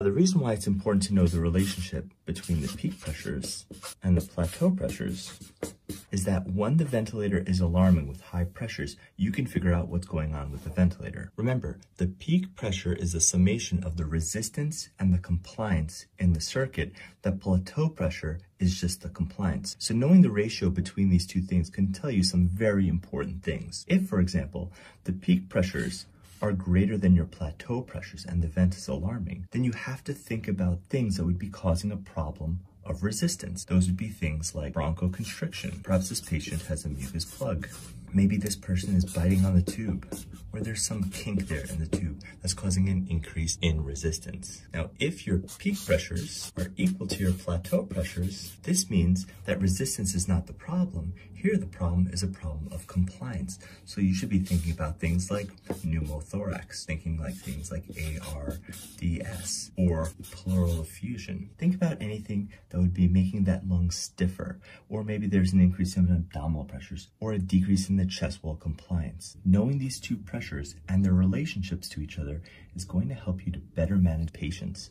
The reason why it's important to know the relationship between the peak pressures and the plateau pressures is that when the ventilator is alarming with high pressures, you can figure out what's going on with the ventilator. Remember, the peak pressure is a summation of the resistance and the compliance in the circuit. The plateau pressure is just the compliance. So knowing the ratio between these two things can tell you some very important things. If, for example, the peak pressures are greater than your plateau pressures and the vent is alarming, then you have to think about things that would be causing a problem of resistance. Those would be things like bronchoconstriction. Perhaps this patient has a mucus plug. Maybe this person is biting on the tube, or there's some kink there in the tube that's causing an increase in resistance. Now, if your peak pressures are equal to your plateau pressures, this means that resistance is not the problem. Here, the problem is a problem of compliance. So you should be thinking about things like pneumothorax, thinking like things like ARDS or pleural effusion. Think about anything that would be making that lung stiffer, or maybe there's an increase in abdominal pressures or a decrease in the chest wall compliance. Knowing these two pressures and their relationships to each other is going to help you to better manage patients